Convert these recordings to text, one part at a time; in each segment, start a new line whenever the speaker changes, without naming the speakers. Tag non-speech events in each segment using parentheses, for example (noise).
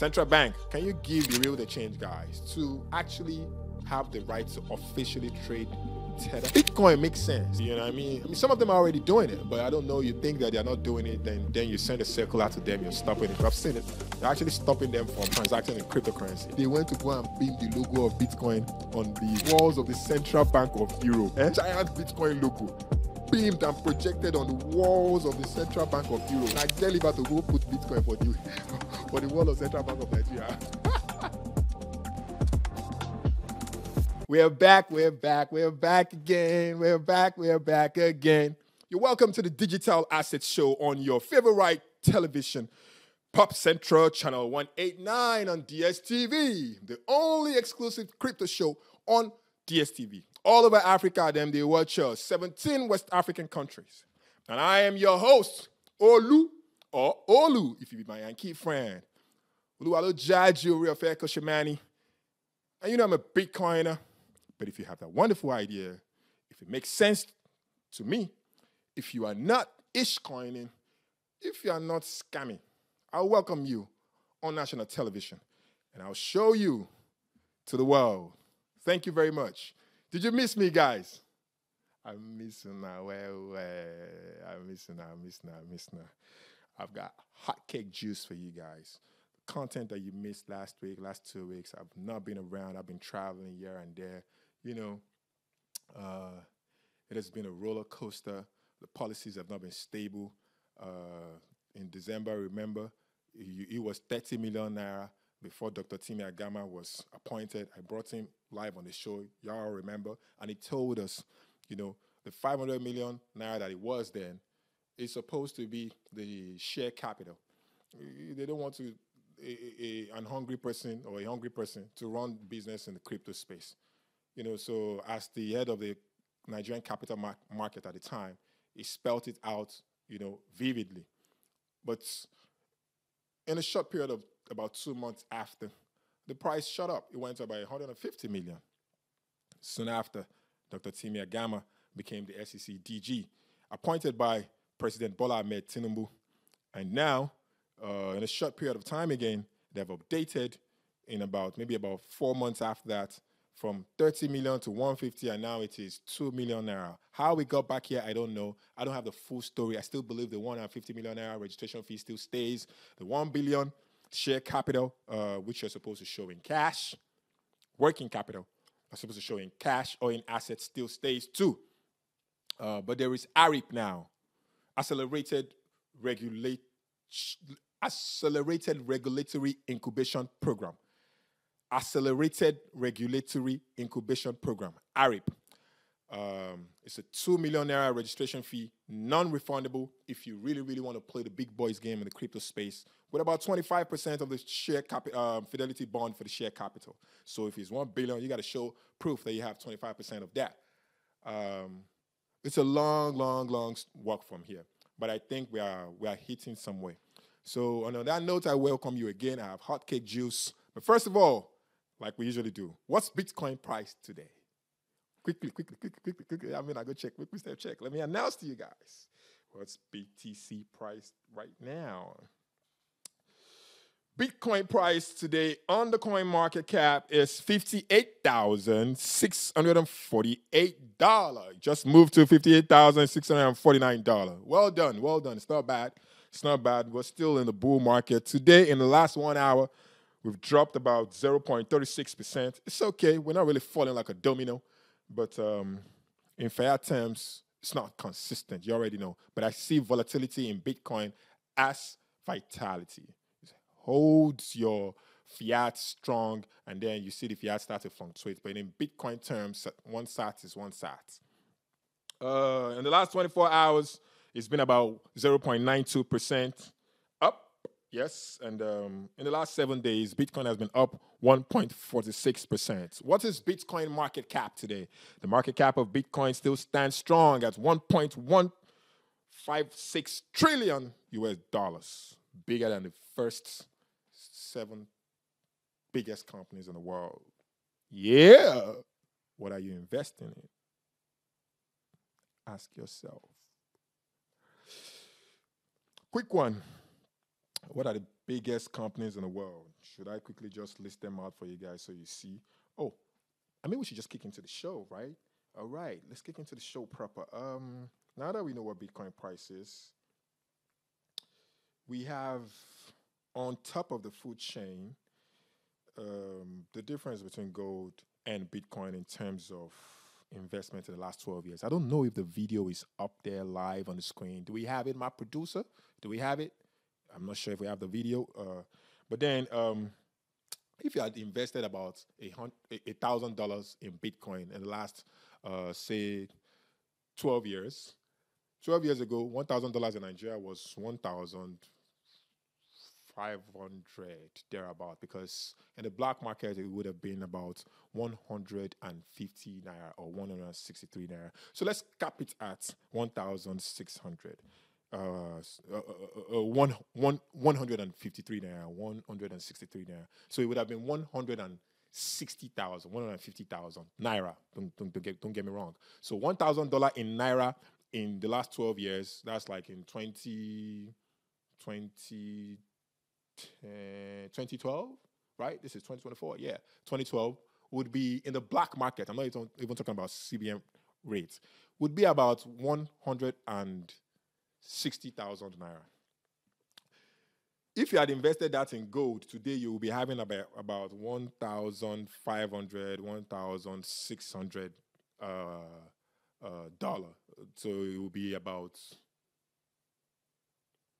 Central Bank, can you give the real the change guys to actually have the right to officially trade Tether? Bitcoin makes sense. You know what I mean? I mean, some of them are already doing it, but I don't know. You think that they're not doing it, then then you send a circular to them, you're stopping it. I've seen it. You're actually stopping them from transacting in cryptocurrency. They went to go and beam the logo of Bitcoin on the walls of the Central Bank of Europe. A Giant Bitcoin logo beamed and projected on the walls of the Central Bank of Europe. Nigeria to go put Bitcoin for you. (laughs) for the wall of Central Bank of Nigeria. (laughs) we're back, we're back, we're back again, we're back, we're back again. You're welcome to the Digital Asset Show on your favorite television, Pop Central Channel 189 on DSTV, the only exclusive crypto show on DSTV. All over Africa, them they watch us, uh, 17 West African countries. And I am your host, Olu or Olu if you be my Yankee friend. Oluwalo Jaju, Real Fair Kosemani. And you know I'm a Bitcoiner, but if you have that wonderful idea, if it makes sense to me, if you are not ishcoining, if you are not scamming, I'll welcome you on national television and I'll show you to the world. Thank you very much. Did you miss me, guys? I'm missing now. Well, well. I'm missing now. I'm missing now. I'm missing now. I've got hot cake juice for you guys. Content that you missed last week, last two weeks. I've not been around. I've been traveling here and there. You know, uh, it has been a roller coaster. The policies have not been stable. Uh, in December, remember, it, was 30 million naira before Dr. Timi Agama was appointed. I brought him live on the show. Y'all remember? And he told us, you know, the 500 million naira that it was then is supposed to be the share capital. Eh, they don't want to a, a, an hungry person or a hungry person to run business in the crypto space. You know, so as the head of the Nigerian capital mar- market at the time, he spelt it out, you know, vividly. But in a short period of about two months after, the price shot up. It went up by 150 million. Soon after, Dr. Timi Agama became the SEC DG, appointed by President Bola Ahmed Tinubu. And now, uh, in a short period of time again, they've updated in about maybe about four months after that from 30 million to 150 and now it is 2 million naira how we got back here i don't know i don't have the full story i still believe the 150 million naira registration fee still stays the 1 billion share capital uh, which you're supposed to show in cash working capital are supposed to show in cash or in assets still stays too uh, but there is arip now accelerated regulate accelerated regulatory incubation program accelerated regulatory incubation program arip um, it's a 2 million naira registration fee non-refundable if you really really want to play the big boys game in the crypto space with about 25% of the share capital, um, fidelity bond for the share capital so if it's 1 billion you got to show proof that you have 25% of that um, it's a long, long, long walk from here, but I think we are we are hitting somewhere. So on that note, I welcome you again. I have hotcake juice, but first of all, like we usually do, what's Bitcoin price today? Quickly, quickly, quickly, quickly, quickly. I mean, I go check. Quickly step check. Let me announce to you guys what's BTC price right now. Bitcoin price today on the coin market cap is $58,648. Just moved to $58,649. Well done. Well done. It's not bad. It's not bad. We're still in the bull market. Today, in the last one hour, we've dropped about 0.36%. It's okay. We're not really falling like a domino, but um, in fair terms, it's not consistent. You already know. But I see volatility in Bitcoin as vitality holds your fiat strong, and then you see the fiat start to fluctuate. But in Bitcoin terms, one sat is one sat. Uh, in the last 24 hours, it's been about 0.92% up. Yes, and um, in the last seven days, Bitcoin has been up 1.46%. What is Bitcoin market cap today? The market cap of Bitcoin still stands strong at 1.156 trillion US dollars, bigger than the first seven biggest companies in the world. Yeah. What are you investing in? Ask yourself. Quick one. What are the biggest companies in the world? Should I quickly just list them out for you guys so you see? Oh, I mean, we should just kick into the show, right? All right, let's kick into the show proper. Um, now that we know what Bitcoin price is, we have on top of the food chain, um, the difference between gold and Bitcoin in terms of investment in the last 12 years. I don't know if the video is up there live on the screen. Do we have it, my producer? Do we have it? I'm not sure if we have the video. Uh, but then, um, if you had invested about a thousand dollars in Bitcoin in the last, uh, say, 12 years, 12 years ago, $1,000 in Nigeria was 1,000. 500 thereabout because in the black market it would have been about 150 naira or 163 naira so let's cap it at 1600 uh uh, uh, uh, uh, one, one, 153 naira 163 naira so it would have been 160,000 150,000 naira don't, don't, don't, get, don't get me wrong so $1000 in naira in the last 12 years that's like in 20 20 2012, right? This is 2024. Yeah, 2012 would be in the black market. I'm not even, even talking about CBN rates. Would be about 160,000 naira. If you had invested that in gold today, you would be having about about 1,500, 1,600 uh, uh, dollar. So it would be about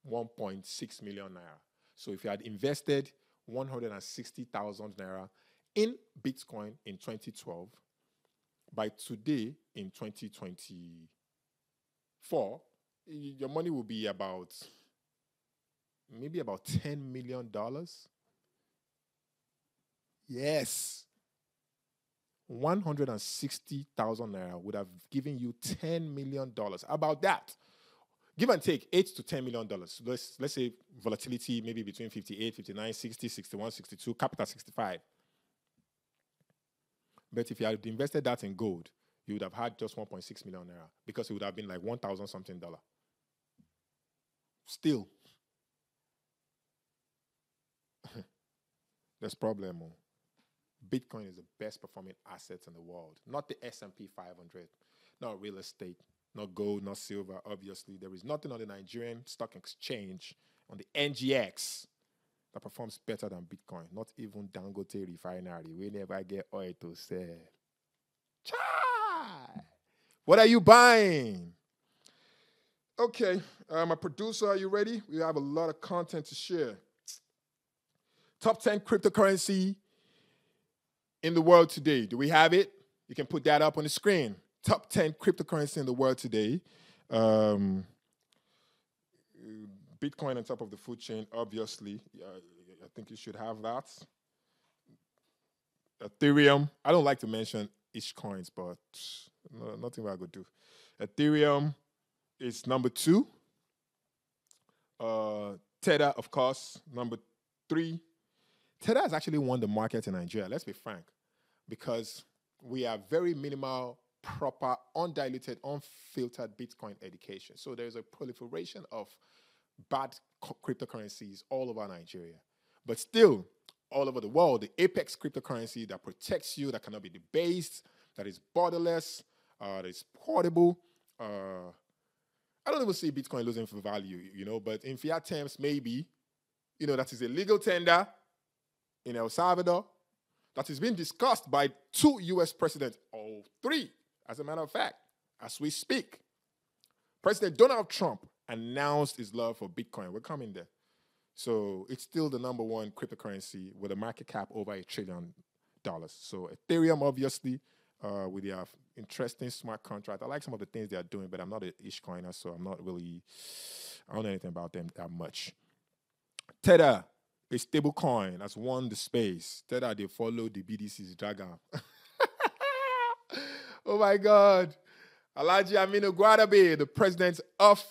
1.6 million naira so if you had invested 160,000 naira in Bitcoin in 2012, by today in 2024, your money will be about maybe about 10 million dollars. Yes. 160,000 naira would have given you 10 million dollars. About that give and take 8 to 10 million dollars let's let's say volatility maybe between 58 59 60 61 62 capital 65 but if you had invested that in gold you would have had just 1.6 million naira because it would have been like 1000 something dollar still (laughs) there's problem oh. bitcoin is the best performing asset in the world not the s&p 500 not real estate not gold, not silver. Obviously, there is nothing on the Nigerian stock exchange, on the NGX, that performs better than Bitcoin. Not even Dangote refinery. We never get oil to sell. cha. What are you buying? Okay, uh, my producer, are you ready? We have a lot of content to share. Top 10 cryptocurrency in the world today. Do we have it? You can put that up on the screen top 10 cryptocurrency in the world today. Um, Bitcoin on top of the food chain, obviously. Yeah, I think you should have that. Ethereum. I don't like to mention each coins, but no, nothing I could do. Ethereum is number two. Uh, Tether, of course, number three. Tether has actually won the market in Nigeria. Let's be frank, because we are very minimal proper, undiluted, unfiltered Bitcoin education. So there's a proliferation of bad co- cryptocurrencies all over Nigeria. But still, all over the world, the apex cryptocurrency that protects you, that cannot be debased, that is borderless, uh, that is portable. Uh, I don't even see Bitcoin losing for value, you know, but in fiat terms, maybe, you know, that is a legal tender in El Salvador that is being discussed by two US presidents, all three as a matter of fact, as we speak, President Donald Trump announced his love for Bitcoin. We're coming there. So it's still the number one cryptocurrency with a market cap over a trillion dollars. So Ethereum, obviously, uh, with their interesting smart contract. I like some of the things they are doing, but I'm not an Ishcoiner, so I'm not really, I don't know anything about them that much. Tether, a stable coin, has won the space. Tether, they follow the BDC's Dragon. (laughs) oh my God. Alaji Aminu Gwadabe, the president of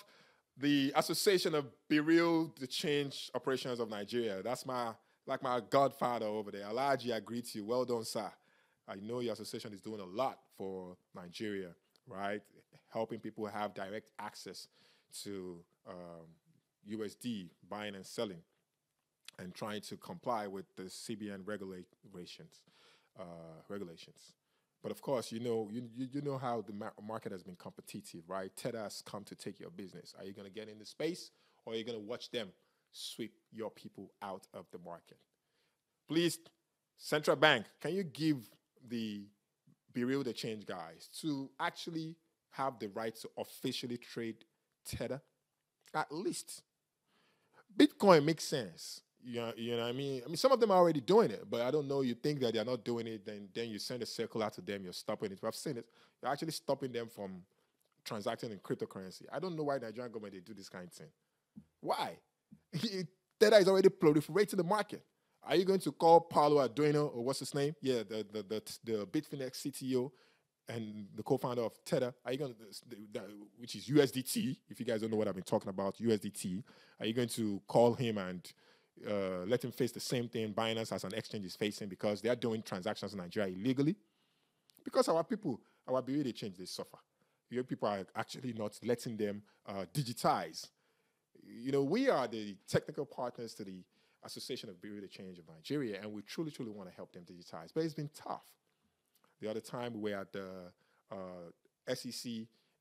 the Association of Bureau the Change Operations of Nigeria. That's my like my godfather over there. Alaji, I greet you. Well done, sir. I know your association is doing a lot for Nigeria, right? Helping people have direct access to um, USD buying and selling and trying to comply with the CBN regulations. Uh, regulations. But of course, you know you you know how the market has been competitive, right? has come to take your business. Are you going to get in the space, or are you going to watch them sweep your people out of the market? Please, central bank, can you give the Bureau the Change guys to actually have the right to officially trade Tether? At least Bitcoin makes sense. You know, you know what I mean? I mean, some of them are already doing it, but I don't know. You think that they're not doing it, then then you send a circular to them, you're stopping it. But I've seen it. You're actually stopping them from transacting in cryptocurrency. I don't know why Nigerian government they do this kind of thing. Why? (laughs) Data is already proliferating the market. Are you going to call Paolo Ardoino or what's his name? Yeah, the the the, the Bitfinex CTO and the co-founder of Tether. Are you going to, which is USDT? If you guys don't know what I've been talking about, USDT. Are you going to call him and uh, let him face the same thing Binance as an exchange is facing because they are doing transactions in Nigeria illegally. Because our people, our Biri, they change, they suffer. Your people are actually not letting them uh, digitize. You know, we are the technical partners to the Association of Biri Change of Nigeria, and we truly, truly want to help them digitize. But it's been tough. The other time we were at the uh, SEC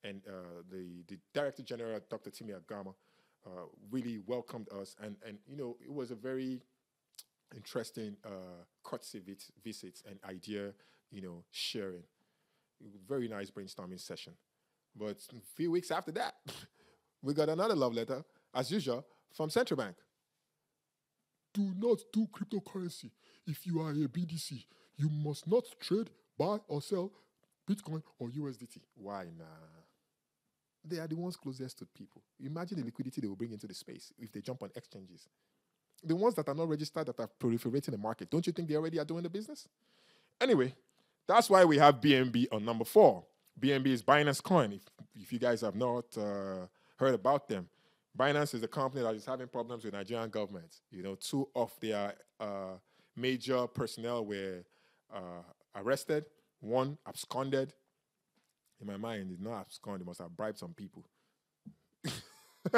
and uh, the, the Director General, Dr. Timi Agama, uh, really welcomed us, and and you know it was a very interesting uh, courtesy visit and idea you know sharing. Very nice brainstorming session. But a few weeks after that, (laughs) we got another love letter, as usual, from Central Bank. Do not do cryptocurrency. If you are a BDC, you must not trade, buy, or sell Bitcoin or USDT. Why nah? They are the ones closest to people. Imagine the liquidity they will bring into the space if they jump on exchanges. The ones that are not registered that are proliferating the market, don't you think they already are doing the business? Anyway, that's why we have BNB on number four. BNB is Binance Coin. If, if you guys have not uh, heard about them, Binance is a company that is having problems with Nigerian government. You know, two of their uh, major personnel were uh, arrested, one absconded, in my mind, did not abscond. He must have bribed some people. (laughs)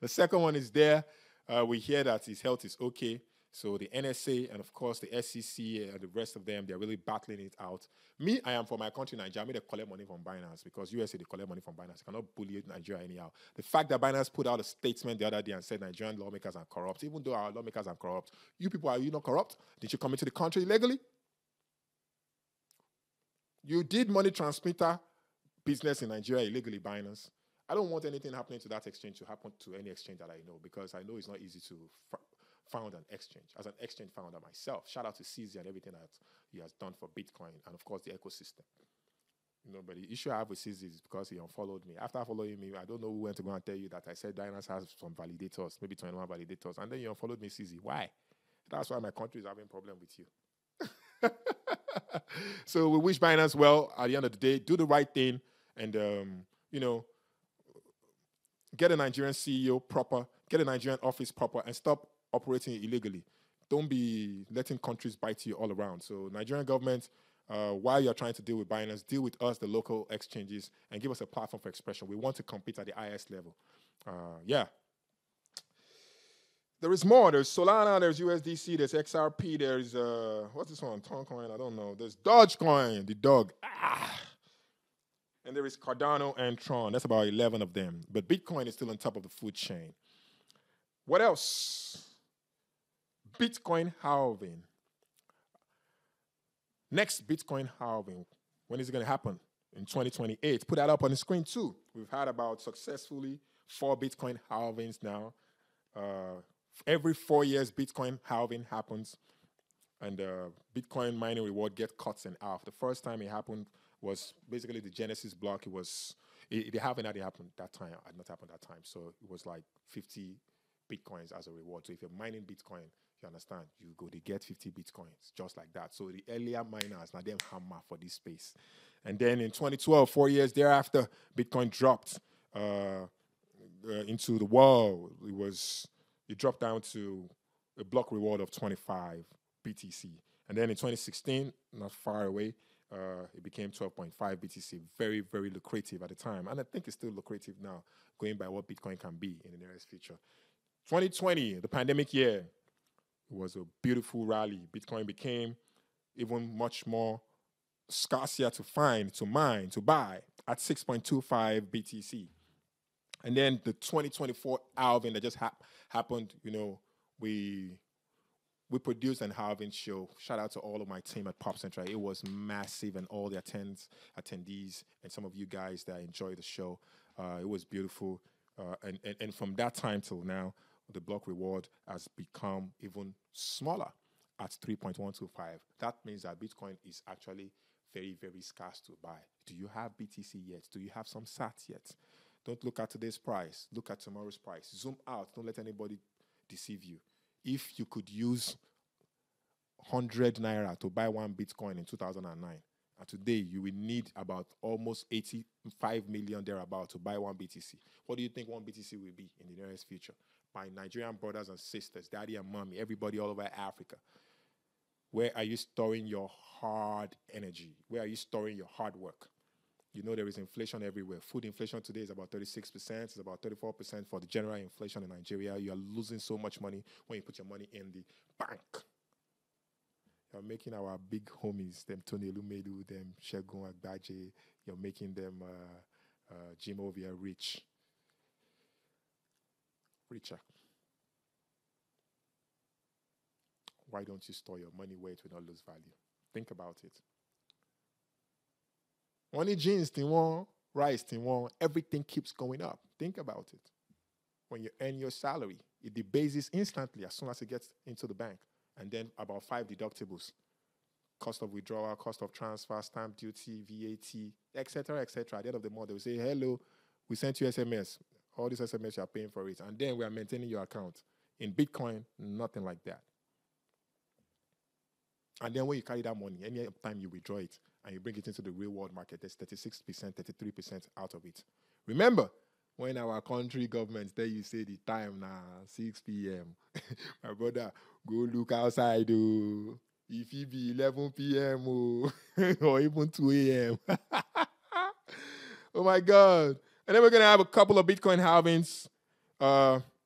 the second one is there. Uh, we hear that his health is okay. So the NSA and of course the SEC and the rest of them, they're really battling it out. Me, I am from my country, Nigeria. Me, they collect money from Binance because USA they collect money from Binance. You cannot bully Nigeria anyhow. The fact that Binance put out a statement the other day and said Nigerian lawmakers are corrupt, even though our lawmakers are corrupt, you people are you not corrupt? Did you come into the country illegally? You did money transmitter business in Nigeria illegally, Binance. I don't want anything happening to that exchange to happen to any exchange that I know because I know it's not easy to f- found an exchange. As an exchange founder myself, shout out to CZ and everything that he has done for Bitcoin and of course the ecosystem. You know, but the issue I have with CZ is because he unfollowed me. After following me, I don't know who went to go and tell you that I said Binance has some validators, maybe 21 validators, and then you unfollowed me, CZ. Why? That's why my country is having problem with you. (laughs) (laughs) so we wish Binance well at the end of the day. Do the right thing, and um, you know, get a Nigerian CEO proper, get a Nigerian office proper, and stop operating illegally. Don't be letting countries bite you all around. So Nigerian government. Uh, while you're trying to deal with Binance, deal with us, the local exchanges, and give us a platform for expression. We want to compete at the IS level. Uh, yeah, there is more. There's Solana, there's USDC, there's XRP, there's uh, what's this one? Toncoin, I don't know. There's Dogecoin, the dog. Ah. And there is Cardano and Tron. That's about 11 of them. But Bitcoin is still on top of the food chain. What else? Bitcoin halving. Next Bitcoin halving. When is it going to happen? In 2028. Put that up on the screen too. We've had about successfully four Bitcoin halvings now. Uh, every four years Bitcoin halving happens, and uh, Bitcoin mining reward get cuts in half. The first time it happened was basically the Genesis block. It was it, it happened that it happened that time had not happened that time. So it was like 50 bitcoins as a reward. So if you're mining Bitcoin, you understand, you go to get 50 bitcoins just like that. So the earlier miners now them hammer for this space. And then in 2012, four years thereafter, Bitcoin dropped uh, uh, into the wall. It was it dropped down to a block reward of 25 BTC. And then in 2016, not far away, uh, it became 12.5 BTC. Very, very lucrative at the time. And I think it's still lucrative now, going by what Bitcoin can be in the nearest future. 2020, the pandemic year, was a beautiful rally. Bitcoin became even much more scarcer to find, to mine, to buy at 6.25 BTC. And then the 2024 halving that just ha- happened, you know, we we produced an halving show. Shout out to all of my team at Pop Central. It was massive, and all the attends, attendees and some of you guys that enjoyed the show. Uh, it was beautiful. Uh, and, and, and from that time till now, the block reward has become even smaller at 3.125. That means that Bitcoin is actually very, very scarce to buy. Do you have BTC yet? Do you have some SAT yet? Don't look at today's price. Look at tomorrow's price. Zoom out. Don't let anybody deceive you. If you could use 100 naira to buy one Bitcoin in 2009, and today you will need about almost 85 million thereabout to buy one BTC. What do you think one BTC will be in the nearest future? My Nigerian brothers and sisters, daddy and mommy, everybody all over Africa. Where are you storing your hard energy? Where are you storing your hard work? you know there is inflation everywhere. Food inflation today is about 36%, it's about 34% for the general inflation in Nigeria. You are losing so much money when you put your money in the bank. You're making our big homies, them Tony Elumelu, them Segun Agbaje, you're making them uh, uh, Jim Ovia rich. Richer. Why don't you store your money where it will not lose value? Think about it wọ́n ní jeans tí wọ́n rice tí wọ́n everything keeps going up think about it when you earn your salary it debases instantly as soon as it gets into the bank and then about five deductibles cost of withdrawal cost of transfer stamp duty vat etc etc at the end of the month they will say hello we sent you sms all these sms you are paying for it and then we are maintaining your account in bitcoin nothing like that and then when you carry that money any time you withdraw it and you bring it into the real world market, there's 36%, 33% out of it. Remember, when our country government tell you say the time now 6 p.m. (laughs) my brother, go look outside. Oh. If it be 11 p.m. Oh, (laughs) or even 2 a.m. (laughs) oh my God. And then we're going to have a couple of Bitcoin halvings. Uh,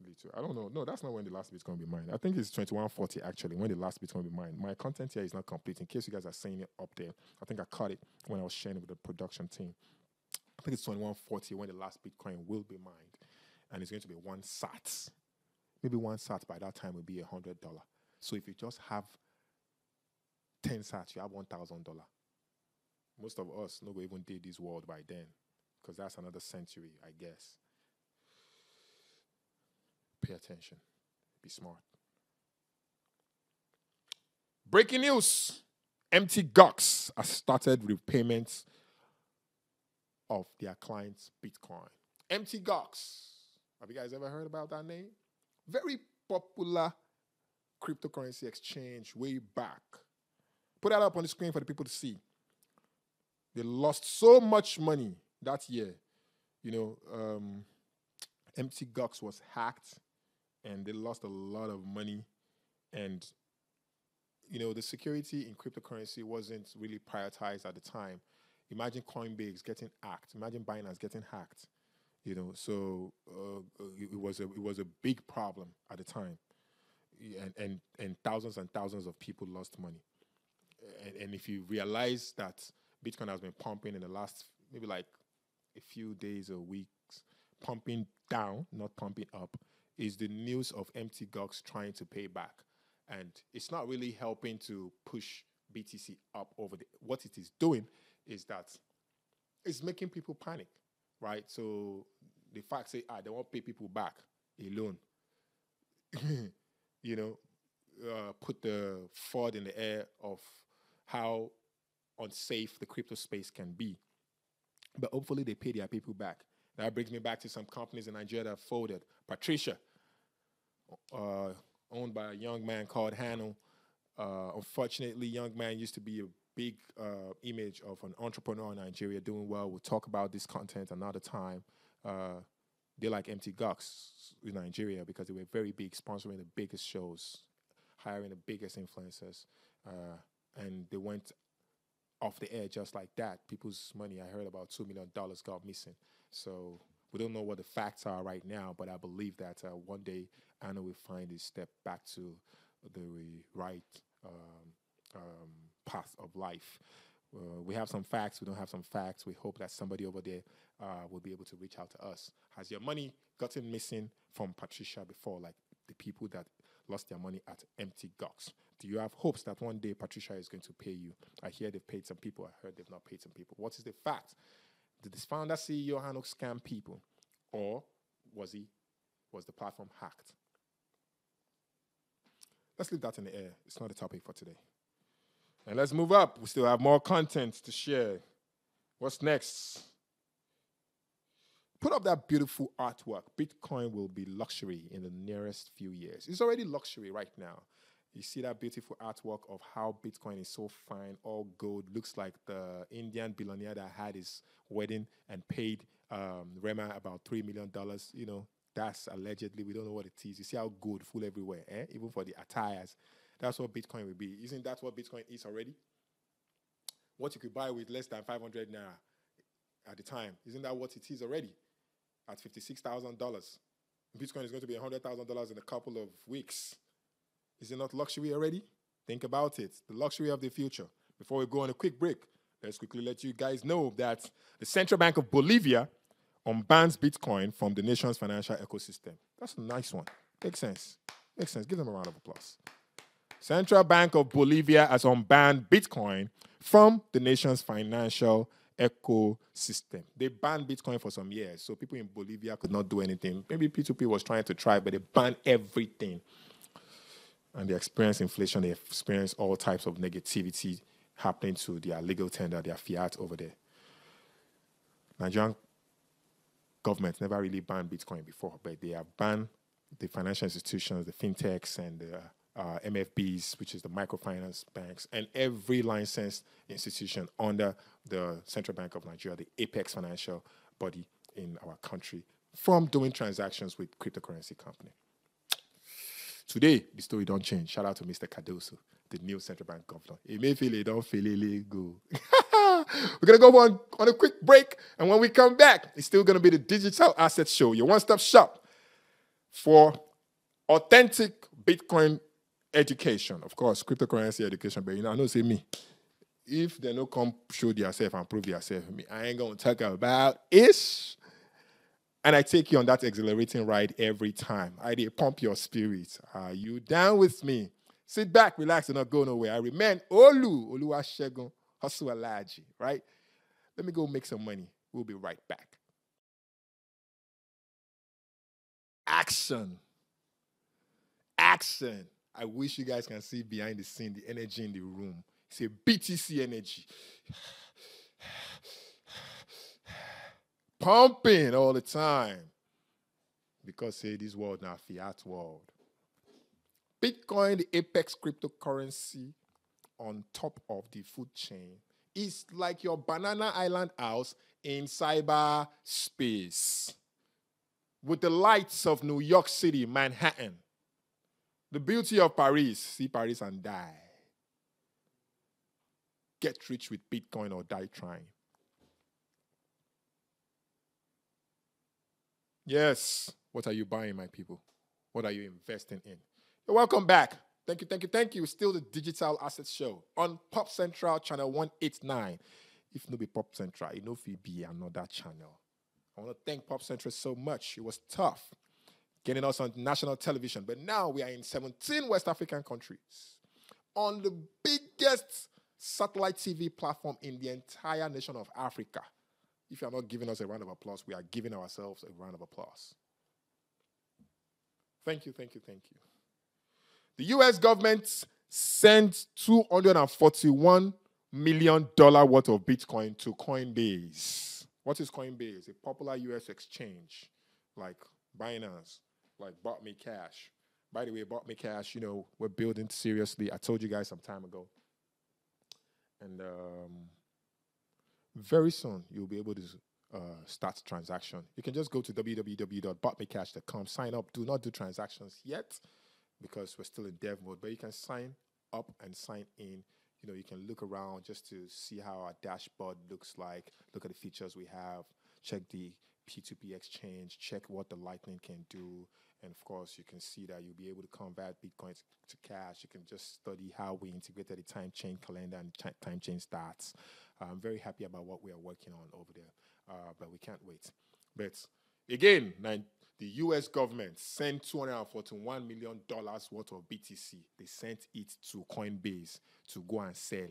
Little. I don't know. No, that's not when the last bit's gonna be mine. I think it's 2140 actually, when the last bit's gonna be mine. My content here is not complete. In case you guys are seeing it up there, I think I caught it when I was sharing with the production team. I think it's 2140 when the last Bitcoin will be mined. And it's going to be one sat. Maybe one sat by that time will be a hundred dollar. So if you just have 10 sats, you have one thousand dollar. Most of us no go even did this world by then. Because that's another century, I guess. Pay attention. Be smart. Breaking news. MT Gox has started repayments of their clients' Bitcoin. MT Gox. Have you guys ever heard about that name? Very popular cryptocurrency exchange way back. Put that up on the screen for the people to see. They lost so much money that year. You know, um, MT Gox was hacked and they lost a lot of money. And you know, the security in cryptocurrency wasn't really prioritized at the time. Imagine Coinbase getting hacked. Imagine Binance getting hacked. You know, so uh, uh it, was a it was a big problem at the time, and and and thousands and thousands of people lost money. And, and if you realize that Bitcoin has been pumping in the last maybe like a few days or weeks, pumping down, not pumping up, is the news of MT Gox trying to pay back. And it's not really helping to push BTC up over the, what it is doing is that it's making people panic, right? So the fact say, ah, they won't pay people back alone. (laughs) you know, uh, put the fraud in the air of how unsafe the crypto space can be. But hopefully they pay their people back. That brings me back to some companies in Nigeria that folded. Patricia, uh, owned by a young man called Hanu. Uh, unfortunately, young man used to be a big uh, image of an entrepreneur in Nigeria doing well. We'll talk about this content another time. Uh, they're like MT Gox in Nigeria because they were very big, sponsoring the biggest shows, hiring the biggest influencers, uh, and they went off the air just like that. People's money, I heard about $2 million got missing. So we don't know what the facts are right now, but I believe that uh, one day Anna will find a step back to the right um, um, path of life. Uh, we have some facts, we don't have some facts. We hope that somebody over there uh, will be able to reach out to us. Has your money gotten missing from Patricia before? Like the people that lost their money at MT Gox? Do you have hopes that one day Patricia is going to pay you? I hear they've paid some people. I heard they've not paid some people. What is the fact did this founder CEO Hanok scam people, or was he was the platform hacked? Let's leave that in the air. It's not a topic for today. And let's move up. We still have more content to share. What's next? Put up that beautiful artwork. Bitcoin will be luxury in the nearest few years. It's already luxury right now you see that beautiful artwork of how Bitcoin is so fine, all gold. Looks like the Indian billionaire that had his wedding and paid um, Rema about $3 million. You know, that's allegedly, we don't know what it is. You see how gold full everywhere, eh? even for the attires. That's what Bitcoin will be. Isn't that what Bitcoin is already? What you could buy with less than 500 naira at the time. Isn't that what it is already? At $56,000. Bitcoin is going to be $100,000 in a couple of weeks is it not luxury already? Think about it the luxury of the future. Before we go on a quick break, let's quickly let you guys know that the Central Bank of Bolivia unbans Bitcoin from the nation's financial ecosystem. That's a nice one. Makes sense. Makes sense. Give them a round of applause. Central Bank of Bolivia has unbanned Bitcoin from the nation's financial ecosystem. They banned Bitcoin for some years, so people in Bolivia could not do anything. Maybe P2P was trying to try, but they banned everything and they experience inflation, they experience all types of negativity happening to their legal tender, their fiat over there. Nigerian government never really banned Bitcoin before, but they have banned the financial institutions, the fintechs, and the uh, MFBs, which is the microfinance banks, and every licensed institution under the Central Bank of Nigeria, the apex financial body in our country, from doing transactions with cryptocurrency company. Today, the story don't change. Shout out to Mr. Cardoso, the new central bank governor. it don't feel go. (laughs) We're gonna go on, on a quick break, and when we come back, it's still gonna be the digital asset show, your one-stop shop for authentic Bitcoin education. Of course, cryptocurrency education, but you know, I know say me. If they no come show yourself and prove yourself, me, I ain't gonna talk about ish. And I take you on that exhilarating ride every time. I did pump your spirit. Are you down with me? Sit back, relax, and not go nowhere. I remain Olu, olu hustle Alaji, right? Let me go make some money. We'll be right back. Action. Action. I wish you guys can see behind the scene the energy in the room. It's a BTC energy. (sighs) (sighs) pumping all the time. Because say this world now fiat world. Bitcoin, the apex cryptocurrency on top of the food chain, is like your banana island house in cyber space. With the lights of New York City, Manhattan, the beauty of Paris, see Paris and die. Get rich with Bitcoin or die trying. Yes. What are you buying, my people? What are you investing in? welcome back. Thank you, thank you, thank you. Still the Digital Assets Show on Pop Central Channel 189. If no be Pop Central, it no fit be another channel. I want to thank Pop Central so much. It was tough getting us on national television, but now we are in 17 West African countries on the biggest satellite TV platform in the entire nation of Africa. If you are not giving us a round of applause, we are giving ourselves a round of applause. Thank you, thank you, thank you. The US government sent $241 million worth of Bitcoin to Coinbase. What is Coinbase? A popular US exchange like Binance, like BotMeCash. By the way, BotMeCash, you know, we're building seriously. I told you guys some time ago. And um, very soon you'll be able to uh, start transaction. You can just go to www.botmecash.com, sign up. Do not do transactions yet because we're still in dev mode, but you can sign up and sign in. You know, you can look around just to see how our dashboard looks like, look at the features we have, check the P2P exchange, check what the Lightning can do. And of course, you can see that you'll be able to convert Bitcoin to cash. You can just study how we integrated the time chain calendar and time chain stats. I'm very happy about what we are working on over there, uh, but we can't wait. But again, nine, the US government sent $241 million worth of BTC. They sent it to Coinbase to go and sell.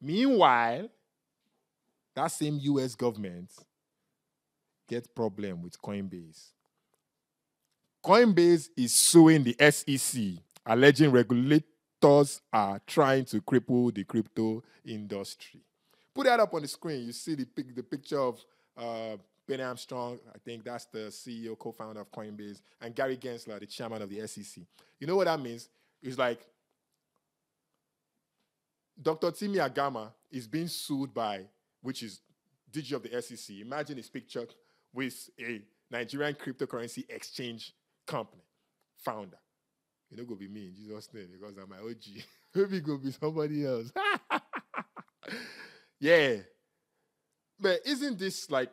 Meanwhile, that same US government gets problem with Coinbase. Coinbase is suing the SEC, alleging regulators are trying to cripple the crypto industry. Put that up on the screen. You see the, the picture of uh, Ben Armstrong, I think that's the CEO, co founder of Coinbase, and Gary Gensler, the chairman of the SEC. You know what that means? It's like Dr. Timi Agama is being sued by, which is DG of the SEC. Imagine this picture with a Nigerian cryptocurrency exchange company founder. You know, go be me in Jesus' name because I'm my OG. (laughs) Maybe go be somebody else. (laughs) Yeah. But isn't this like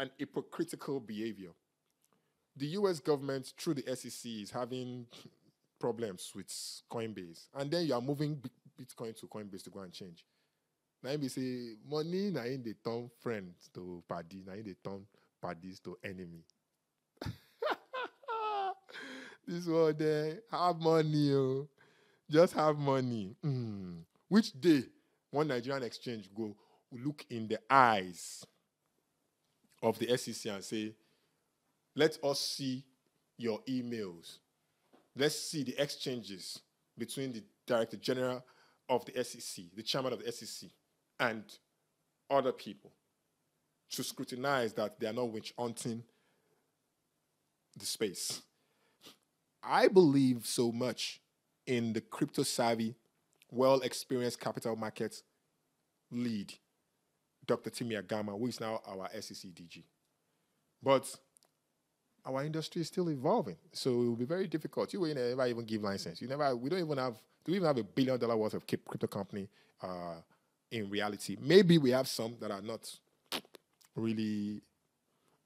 an hypocritical behavior? The US government, through the SEC, is having problems with Coinbase. And then you are moving Bitcoin to Coinbase to go and change. Now you say, money, now in the turn friends to party, now in the turn parties to enemy. (laughs) this world, there, eh, have money, oh. just have money. Mm. Which day one Nigerian exchange go look in the eyes of the SEC and say, let us see your emails. Let's see the exchanges between the Director General of the SEC, the Chairman of the SEC, and other people to scrutinize that they are not witch hunting the space. I believe so much in the crypto savvy well experienced capital markets lead, Dr. Timi Agama, who is now our SEC DG. But our industry is still evolving, so it will be very difficult. You will never even give license. You never. We don't even have. Do we even have a billion dollar worth of crypto company uh, in reality? Maybe we have some that are not really,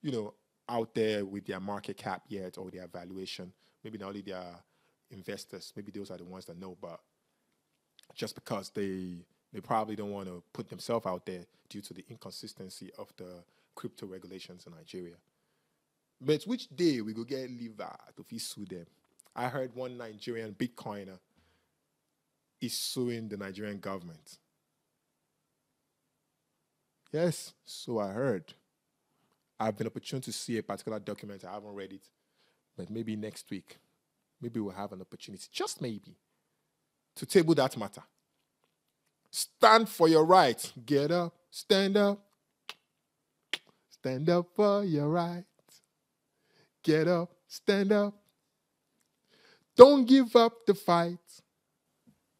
you know, out there with their market cap yet or their valuation. Maybe not only their investors. Maybe those are the ones that know, but just because they they probably don't want to put themselves out there due to the inconsistency of the crypto regulations in Nigeria. But which day we go get liver to fit sue them? I heard one Nigerian Bitcoiner is suing the Nigerian government. Yes, so I heard. I've been opportune to see a particular document. I haven't read it, but maybe next week, maybe we'll have an opportunity. Just maybe to table that matter. Stand for your rights. Get up, stand up. Stand up for your rights. Get up, stand up. Don't give up the fight.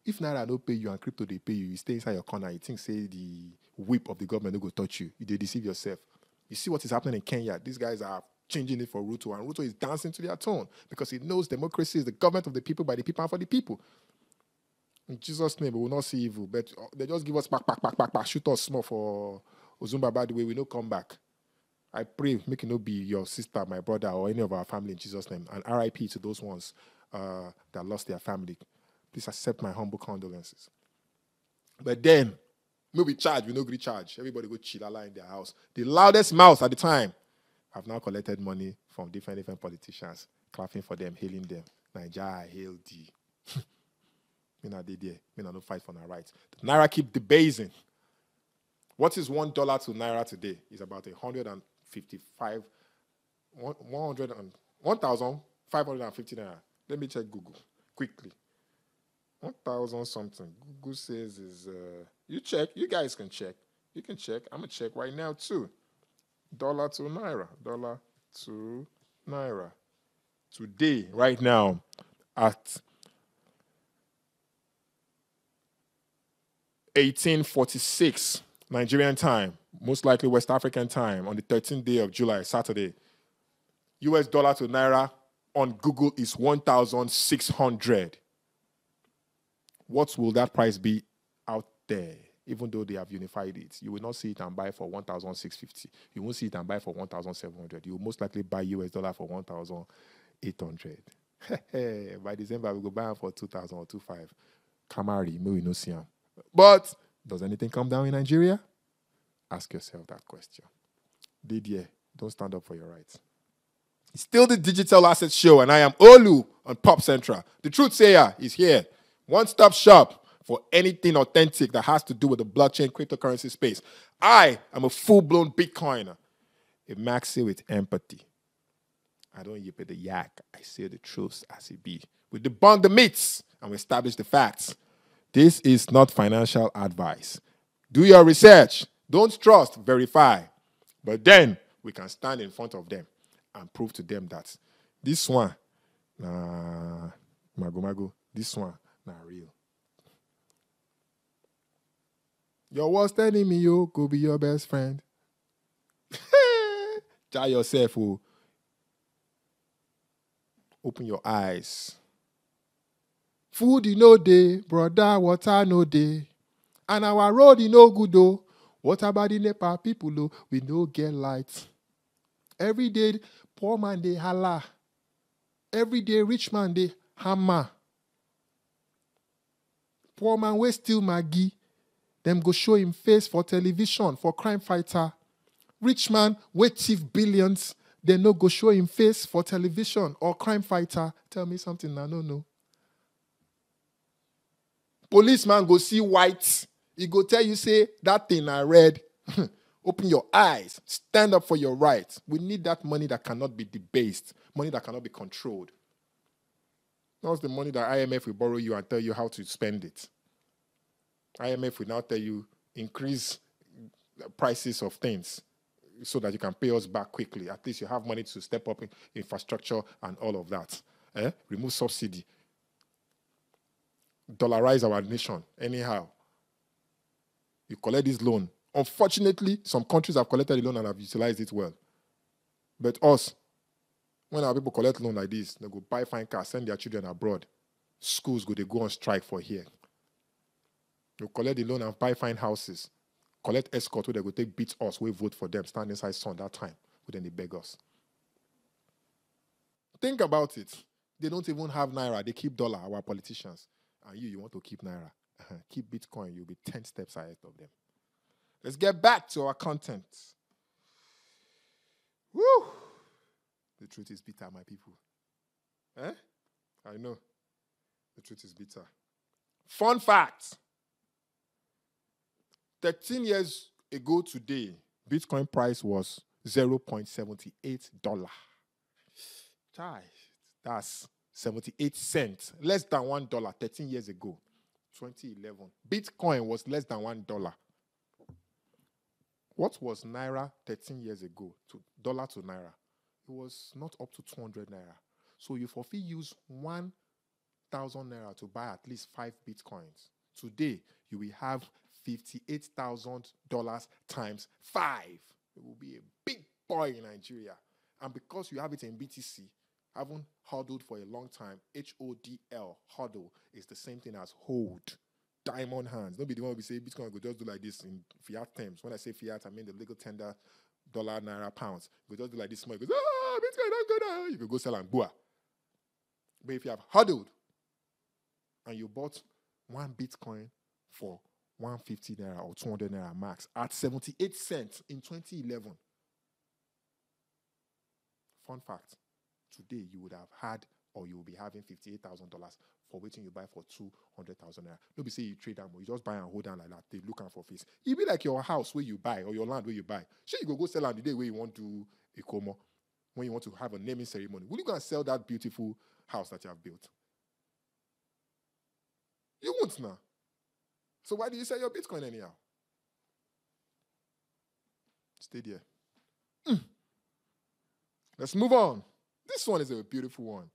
If Naira don't pay you and crypto they pay you, you stay inside your corner. You think say the whip of the government will go touch you. You they deceive yourself. You see what is happening in Kenya. These guys are changing it for Ruto, and Ruto is dancing to their tune because he knows democracy is the government of the people by the people and for the people. In Jesus' name, we will not see evil. But uh, they just give us back, back, back, back, back, shoot us small for Ozumba. By the way, we no come back. I pray, make it not be your sister, my brother, or any of our family in Jesus' name. And RIP to those ones uh, that lost their family. Please accept my humble condolences. But then, maybe charge, we no greet charge. Everybody go chill in their house. The loudest mouth at the time. I've now collected money from different different politicians, clapping for them, hailing them. Nigeria, hail thee. (laughs) Me not did there. Me not no fight for my rights. The naira keep debasing. What is one dollar to naira today? Is about a hundred and fifty-five, one hundred and one thousand five hundred and fifty naira. Let me check Google quickly. One thousand something. Google says is uh, you check. You guys can check. You can check. I'm gonna check right now too. Dollar to naira. Dollar to naira. Today, right now, at 1846, Nigerian time, most likely West African time, on the 13th day of July, Saturday, US dollar to Naira on Google is 1,600. What will that price be out there? Even though they have unified it, you will not see it and buy for 1,650. You won't see it and buy for 1,700. You will most likely buy US dollar for 1,800. (laughs) By December, we go buy for 2,000 or 2,500. Kamari, may we no see them. But does anything come down in Nigeria? Ask yourself that question. Didier, don't stand up for your rights. It's still the Digital Assets Show, and I am Olu on Pop Central. The Truth Sayer is here. One stop shop for anything authentic that has to do with the blockchain cryptocurrency space. I am a full blown Bitcoiner, a maxi with empathy. I don't yip a the yak. I say the truth as it be. We debunk the myths and we establish the facts. This is not financial advice. Do your research. Don't trust, verify. But then we can stand in front of them and prove to them that this one, nah, mago mago, this one, nah, real. Your worst enemy, you could be your best friend. (laughs) Try yourself, oh. Open your eyes. Food you no know, day, brother, water no day. And our road you no know, good though. What about the Nepal people though? We no get light. Every day, poor man they holla. Every day, rich man they hammer. Poor man we steal Maggi. Them go show him face for television, for crime fighter. Rich man we thief billions. They no go show him face for television or crime fighter. Tell me something now, no, no. Policeman go see whites. He go tell you, say, that thing I read. (laughs) Open your eyes. Stand up for your rights. We need that money that cannot be debased, money that cannot be controlled. Not the money that IMF will borrow you and tell you how to spend it. IMF will now tell you increase prices of things so that you can pay us back quickly. At least you have money to step up in infrastructure and all of that. Eh? Remove subsidy dollarize our nation anyhow. You collect this loan. Unfortunately, some countries have collected the loan and have utilized it well. But us, when our people collect loan like this, they go buy fine cars, send their children abroad. Schools go, they go on strike for here. You collect the loan and buy fine houses. Collect escort where they go take beat us, we vote for them, stand inside sun that time, but then they beg us. Think about it. They don't even have naira, they keep dollar, our politicians and you, you want to keep Naira. Uh-huh. Keep Bitcoin, you'll be 10 steps ahead of them. Let's get back to our content. Woo! The truth is bitter, my people. Eh? I know. The truth is bitter. Fun fact 13 years ago today, Bitcoin price was $0.78. Chai, that's 78 cents, less than $1 13 years ago, 2011. Bitcoin was less than $1. What was Naira 13 years ago, to dollar to Naira? It was not up to 200 Naira. So you forfeit use 1,000 Naira to buy at least five Bitcoins. Today, you will have $58,000 times five. It will be a big boy in Nigeria. And because you have it in BTC, haven't huddled for a long time, H O D L, huddle, is the same thing as hold. Diamond hands. Nobody want to say Bitcoin go just do like this in fiat terms. When I say fiat, I mean the legal tender dollar, naira, pounds. You go just do like this small. You go, ah, Bitcoin don't go down. You could go sell and boa. But if you have huddled and you bought one Bitcoin for 150 naira or 200 naira max at 78 cents in 2011. Fun fact today you would have had or you will be having fifty-eight thousand dollars for waiting you buy for two hundred thousand naira. No be say you trade am, you just buy and hold down like that. They look am for face. E be like your house where you buy or your land where you buy. Shey you go go sell on the day where you want to do coma, when you want to have a naming ceremony. Will you go and sell that beautiful house that you have built? You won't now. So why do you sell your Bitcoin anyhow? Stay there. Mm. Let's move on. This one is a beautiful one.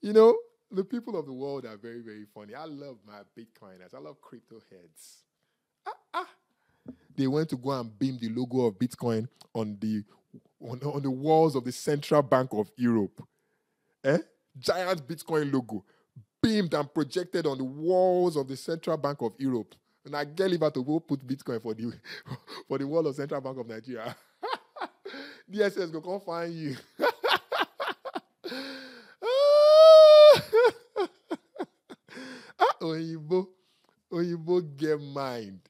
You know, the people of the world are very, very funny. I love my Bitcoiners. I love crypto heads. Ah, ah. They went to go and beam the logo of Bitcoin on the on, on the walls of the Central Bank of Europe. Eh? Giant Bitcoin logo beamed and projected on the walls of the Central Bank of Europe. And I get Liver to go put Bitcoin for the (laughs) for the wall of Central Bank of Nigeria. SS (laughs) go come find you. (laughs) mind.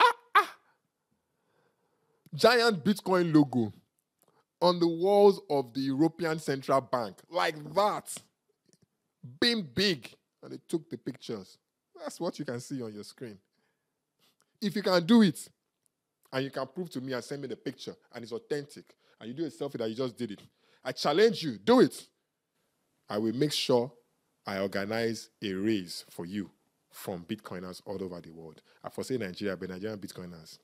Ah, ah. Giant Bitcoin logo on the walls of the European Central Bank, like that, being big. And they took the pictures. That's what you can see on your screen. If you can do it, and you can prove to me and send me the picture, and it's authentic, and you do a selfie that you just did it, I challenge you, do it. I will make sure I organize a race for you from Bitcoiners all over the world. I foresee Nigeria, but Nigerian Bitcoiners,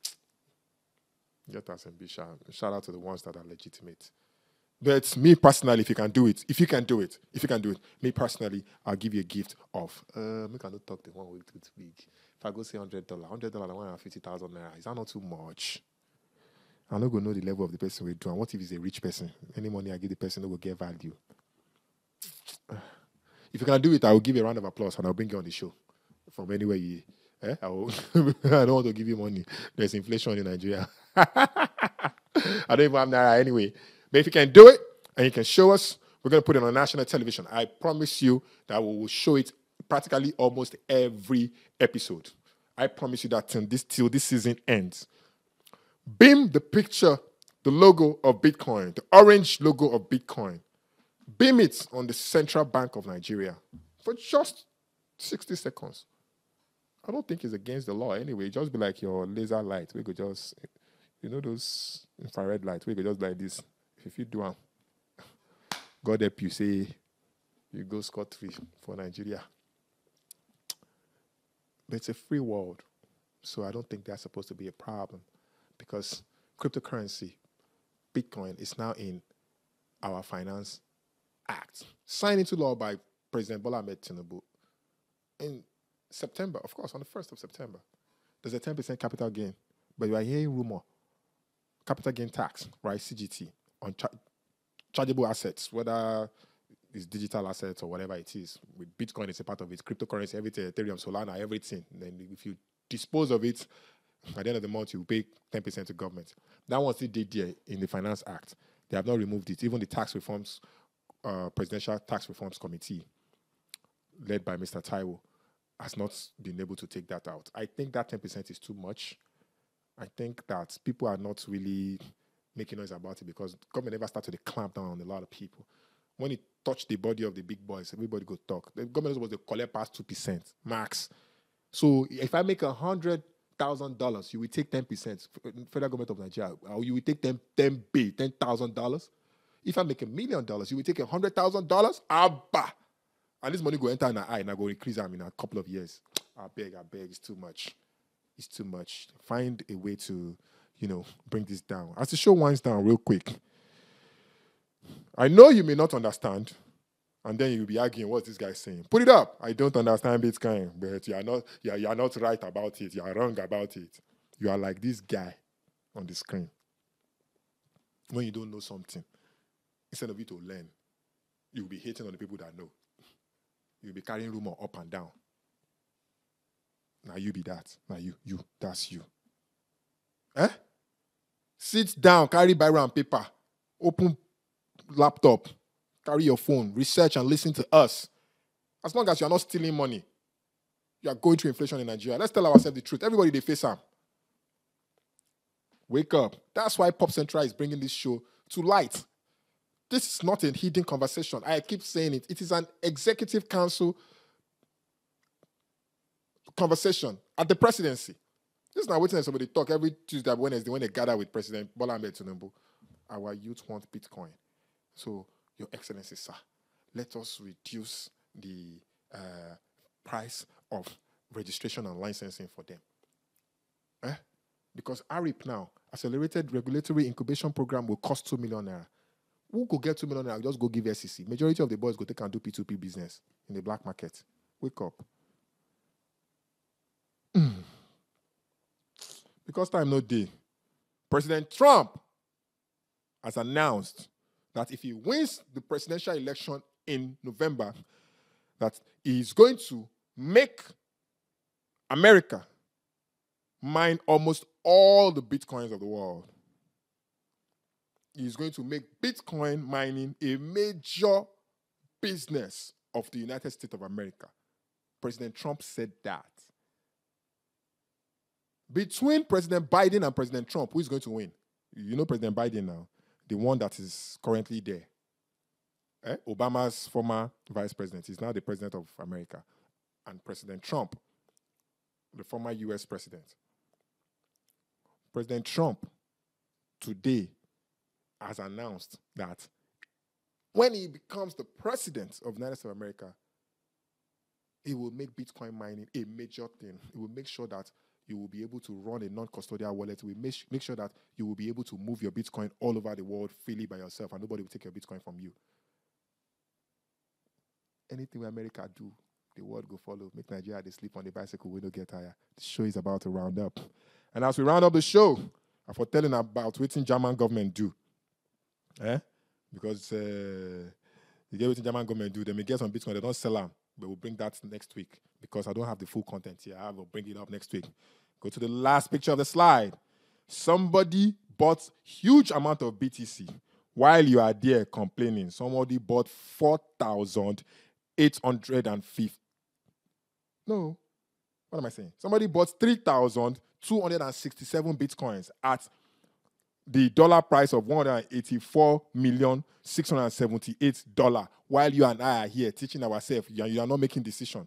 (tsk) get us ambition. shout, out to the ones that are legitimate. But me personally, if you can do it, if you can do it, if you can do it, me personally, I'll give you a gift of. Uh, cannot talk the one week to big. If I go say hundred dollar, hundred dollar, one hundred fifty thousand naira, is that not too much? I'm not gonna know the level of the person we are doing. what if he's a rich person? Any money I give the person, they will get value. (sighs) If you can do it, I will give you a round of applause and I'll bring you on the show from anywhere you. Eh? I, will, (laughs) I don't want to give you money. There's inflation in Nigeria. (laughs) I don't even have Naira anyway. But if you can do it and you can show us, we're going to put it on national television. I promise you that we will show it practically almost every episode. I promise you that till this, till this season ends. Beam the picture, the logo of Bitcoin, the orange logo of Bitcoin. Beam it on the Central Bank of Nigeria for just 60 seconds. I don't think it's against the law anyway. Just be like your laser light. We could just, you know, those infrared light. We could just like this. If you do them, (laughs) God help you say you go scot free for Nigeria. But it's a free world, so I don't think that's supposed to be a problem because cryptocurrency, Bitcoin, is now in our finance act signed into law by President Bola Ahmed Tinubu. And September, of course, on the 1st of September, there's a 10% capital gain. But you are hearing rumor capital gain tax, right? CGT on char- chargeable assets, whether it's digital assets or whatever it is. With Bitcoin, it's a part of it, cryptocurrency, everything, Ethereum, Solana, everything. Then if you dispose of it at the end of the month, you pay 10% to government. That was they did there in the Finance Act. They have not removed it. Even the tax reforms, uh, presidential tax reforms committee, led by Mr. Taiwo, has not been able to take that out. I think that 10% is too much. I think that people are not really making noise about it because government never started to clamp down on a lot of people. When it touched the body of the big boys, everybody could talk. The government was to collect past 2% max. So if I make a hundred thousand dollars, you will take 10%. Uh, federal government of Nigeria, you will take 10, 10 B, ten thousand dollars. If I make a million dollars, you will take a hundred thousand dollars. Abba. And this money go enter in her eye and I go increase them in a couple of years. I beg, I beg, it's too much. It's too much. Find a way to, you know, bring this down. As the show winds down real quick, I know you may not understand, and then you'll be arguing, what's this guy saying? Put it up. I don't understand Bitcoin, but you are not, you are, you are not right about it. You are wrong about it. You are like this guy on the screen. When you don't know something, instead of you to learn, you'll be hating on the people that know. You'll be carrying rumor up and down. Now you be that. Now you, you, that's you. Eh? Sit down, carry Bible and paper, open laptop, carry your phone, research and listen to us. As long as you're not stealing money, you are going through inflation in Nigeria. Let's tell ourselves the truth. Everybody they face up. Wake up. That's why Pop Central is bringing this show to light this is not a hidden conversation. I keep saying it. It is an executive council conversation at the presidency. This is not waiting somebody talk every Tuesday, Wednesday when they gather with President Bola Tinubu. Our youth want Bitcoin. So, Your Excellency, sir, let us reduce the uh, price of registration and licensing for them. Eh? Because ARIP now, Accelerated Regulatory Incubation Program, will cost 2 million naira who go get two million naira just go give SEC. Majority of the boys go take and do P2P business in the black market. Wake up. Hmm. because time no day. President Trump has announced that if he wins the presidential election in November, that he is going to make America mine almost all the bitcoins of the world is going to make Bitcoin mining a major business of the United States of America. President Trump said that. Between President Biden and President Trump, who is going to win? You know President Biden now, the one that is currently there. Eh? Obama's former vice president. is now the president of America. And President Trump, the former US president. President Trump today has announced that when he becomes the president of the United States of America, he will make Bitcoin mining a major thing. He will make sure that you will be able to run a non-custodial wallet. We make, make sure that you will be able to move your Bitcoin all over the world freely by yourself, and nobody will take your Bitcoin from you. Anything America do, the world go follow. Make Nigeria they sleep on the bicycle, we don't get tired. The show is about to round up, and as we round up the show, I'm telling about what the German government do. Eh? Because uh, you get what the German government do, they may get some Bitcoin, they don't sell them. But we'll bring that next week because I don't have the full content here. I will bring it up next week. Go to the last picture of the slide. Somebody bought huge amount of BTC while you are there complaining. Somebody bought 4,850. No. What am I saying? Somebody bought 3,267 Bitcoins at the dollar price of $184,678 while you and I are here teaching ourselves. You are, you are not making decision.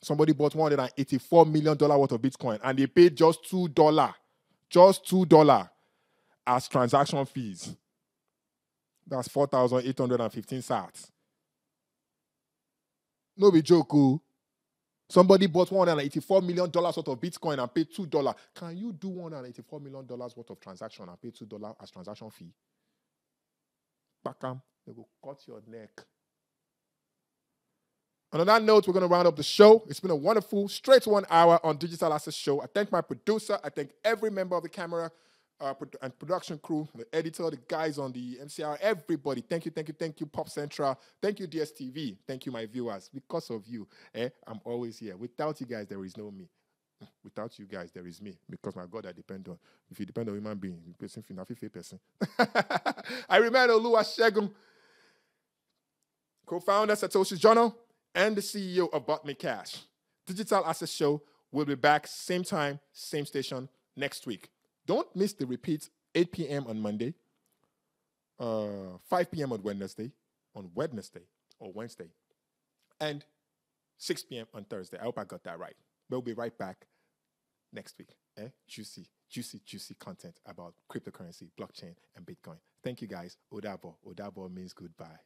Somebody bought $184 million worth of Bitcoin and they paid just $2, just $2 as transaction fees. That's 4,815 sats. No be joke, oh. Somebody bought $184 million worth of Bitcoin and paid $2. Can you do $184 million worth of transaction and pay $2 as transaction fee? Bakam, they will cut your neck. And on that note, we're going to round up the show. It's been a wonderful, straight one hour on Digital Assets Show. I thank my producer. I thank every member of the camera uh, and production crew, the editor, the guys on the MCR, everybody. Thank you, thank you, thank you, Pop Central. Thank you, DSTV. Thank you, my viewers. Because of you, eh, I'm always here. Without you guys, there is no me. Without you guys, there is me. Because my God, I depend on. If you depend on human being, you If you a person. (laughs) I remind Olusegun, co-founder Satoshi Jono, and the CEO of Me Cash. Digital Asset Show will be back same time, same station next week. Don't miss the repeats 8 p.m. on Monday, uh, 5 p.m. on Wednesday, on Wednesday or Wednesday, and 6 p.m. on Thursday. I hope I got that right. We'll be right back next week. Eh? Juicy, juicy, juicy content about cryptocurrency, blockchain, and Bitcoin. Thank you guys. Odabo. Odabo means goodbye.